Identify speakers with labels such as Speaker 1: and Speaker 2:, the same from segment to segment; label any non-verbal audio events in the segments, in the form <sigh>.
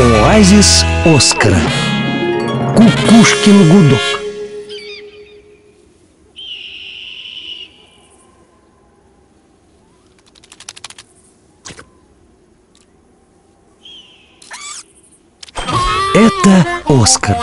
Speaker 1: Оазис Оскара. Кукушкин гудок. Это Оскар.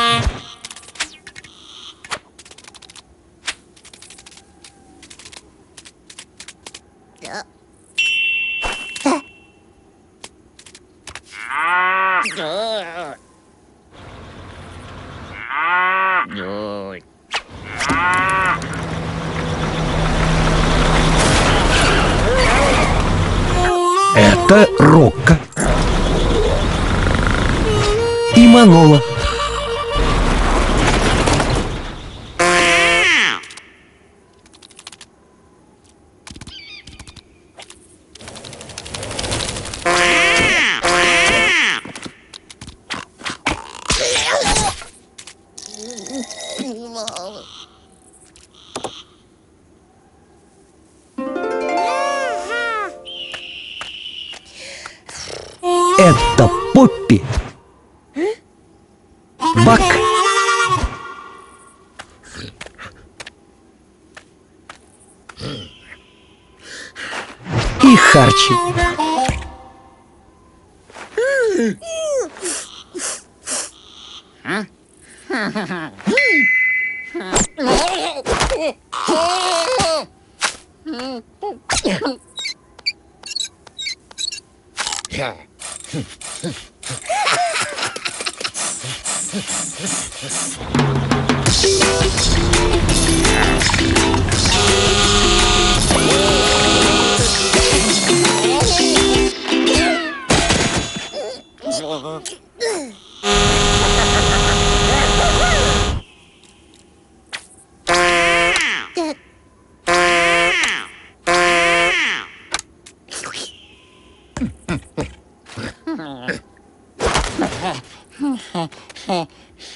Speaker 1: Это Рокко. И Манола. понимала. Это Поппи. Бак. И Харчи.
Speaker 2: Hmm. <laughs> Yeah. ha, ha,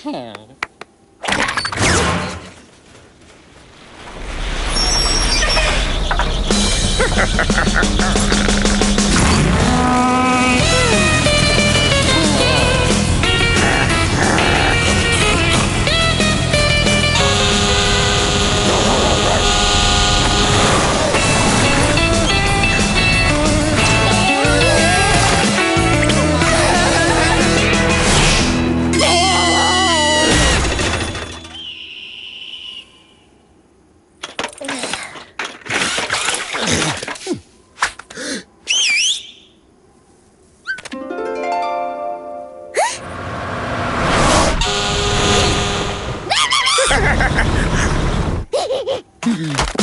Speaker 2: ha. Mm-hmm.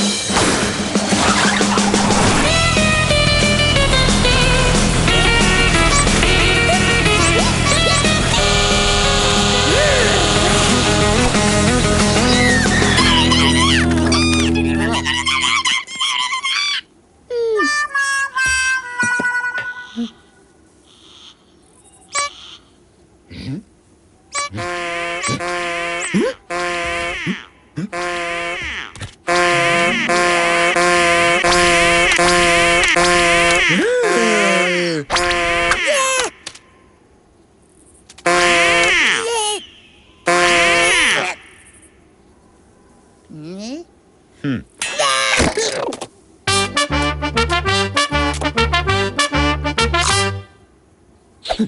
Speaker 2: Oh.